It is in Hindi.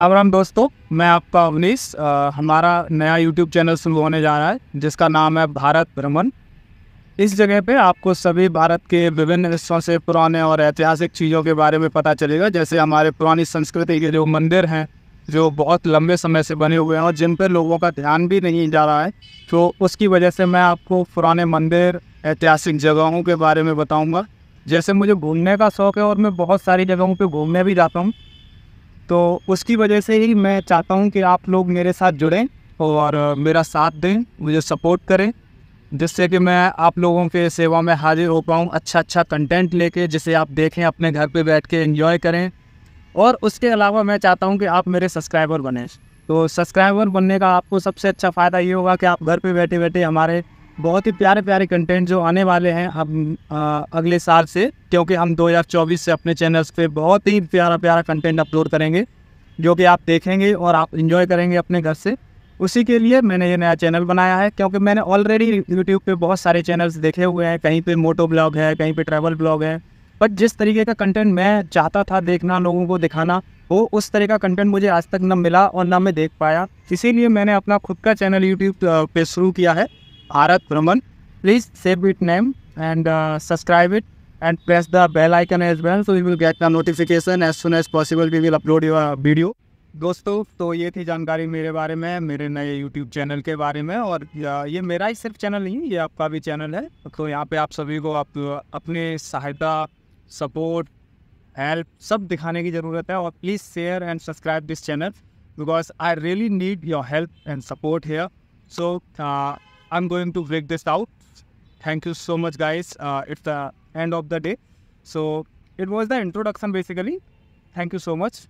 राम राम दोस्तों, मैं आपका अवनीश हमारा नया यूट्यूब चैनल शुरू होने जा रहा है, जिसका नाम है भारत भ्रमण। इस जगह पे आपको सभी भारत के विभिन्न हिस्सों से पुराने और ऐतिहासिक चीज़ों के बारे में पता चलेगा, जैसे हमारे पुरानी संस्कृति के जो मंदिर हैं, जो बहुत लंबे समय से बने हुए हैं और जिन पर लोगों का ध्यान भी नहीं जा रहा है तो उसकी वजह से मैं आपको पुराने मंदिर, ऐतिहासिक जगहों के बारे में बताऊँगा। जैसे मुझे घूमने का शौक़ है और मैं बहुत सारी जगहों पर घूमने भी जाता हूँ तो उसकी वजह से ही मैं चाहता हूँ कि आप लोग मेरे साथ जुड़ें और मेरा साथ दें, मुझे सपोर्ट करें, जिससे कि मैं आप लोगों के सेवा में हाजिर हो पाऊँ अच्छा अच्छा कंटेंट लेके, जिसे आप देखें, अपने घर पे बैठ के एंजॉय करें। और उसके अलावा मैं चाहता हूँ कि आप मेरे सब्सक्राइबर बने। तो सब्सक्राइबर बनने का आपको सबसे अच्छा फ़ायदा ये होगा कि आप घर पे बैठे बैठे हमारे बहुत ही प्यारे प्यारे कंटेंट जो आने वाले हैं हम अ, अगले साल से क्योंकि हम 2024 से अपने चैनल्स पे बहुत ही प्यारा प्यारा कंटेंट अपलोड करेंगे जो कि आप देखेंगे और आप इन्जॉय करेंगे अपने घर से। उसी के लिए मैंने ये नया चैनल बनाया है क्योंकि मैंने ऑलरेडी यूट्यूब पे बहुत सारे चैनल्स देखे हुए हैं कहीं पे मोटो ब्लॉग है कहीं पे ट्रैवल ब्लॉग है। बट जिस तरीके का कंटेंट मैं चाहता था देखना लोगों को दिखाना वो उस तरह का कंटेंट मुझे आज तक न मिला और ना मैं देख पाया। इसीलिए मैंने अपना खुद का चैनल यूट्यूब पे शुरू किया है। भारत भ्रमण please save it name and subscribe it and press the bell icon as well so you will get the notification as soon as possible we will upload your video. दोस्तों तो ये थी जानकारी मेरे बारे में, मेरे नए YouTube चैनल के बारे में और, ये मेरा ही सिर्फ़ चैनल नहीं है ये आपका भी चैनल है। तो यहाँ पे आप सभी को आप, अपने सहायता सपोर्ट हेल्प सब दिखाने की ज़रूरत है और please share and subscribe this channel because I really need your help and support here so I'm going to break this out. Thank you so much, guys. Uh, it's the end of the day. So it was the introduction basically. Thank you so much.